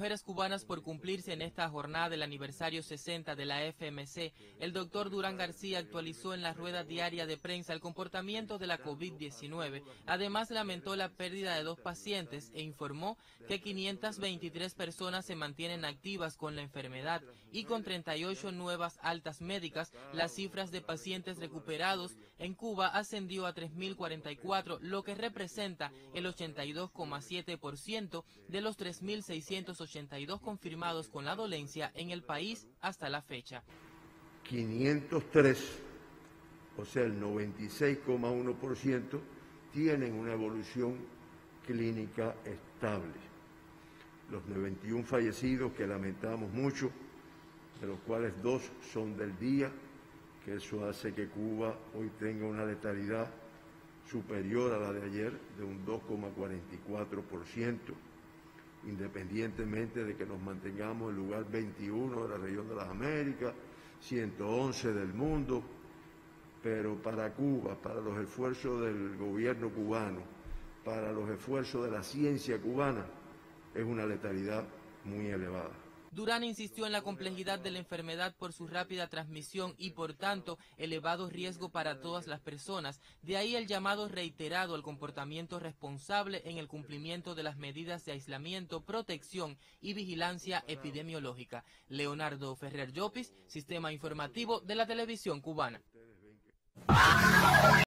Mujeres cubanas por cumplirse en esta jornada del aniversario 60 de la FMC, el doctor Durán García actualizó en la rueda diaria de prensa el comportamiento de la COVID-19. Además lamentó la pérdida de dos pacientes e informó que 523 personas se mantienen activas con la enfermedad y con 38 nuevas altas médicas, las cifras de pacientes recuperados en Cuba ascendió a 3.044, lo que representa el 82,7% de los 3.600 82 confirmados con la dolencia en el país hasta la fecha. 503, o sea, el 96,1%, tienen una evolución clínica estable. Los 91 fallecidos que lamentamos mucho, de los cuales dos son del día, que eso hace que Cuba hoy tenga una letalidad superior a la de ayer de un 2,44% independientemente de que nos mantengamos en lugar 21 de la región de las Américas, 111 del mundo, pero para Cuba, para los esfuerzos del gobierno cubano, para los esfuerzos de la ciencia cubana, es una letalidad muy elevada. Durán insistió en la complejidad de la enfermedad por su rápida transmisión y por tanto elevado riesgo para todas las personas. De ahí el llamado reiterado al comportamiento responsable en el cumplimiento de las medidas de aislamiento, protección y vigilancia epidemiológica. Leonardo Ferrer Llopis, Sistema Informativo de la Televisión Cubana.